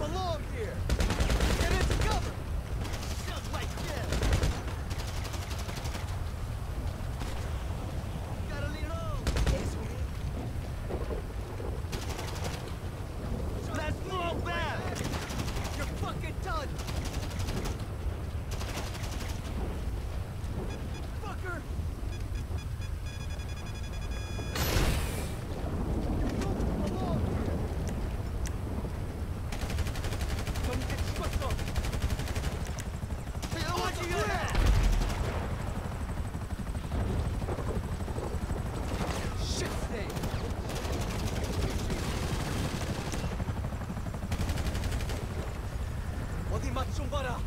belong here. Get into cover. Just like this. 어디 맛 좀 봐라.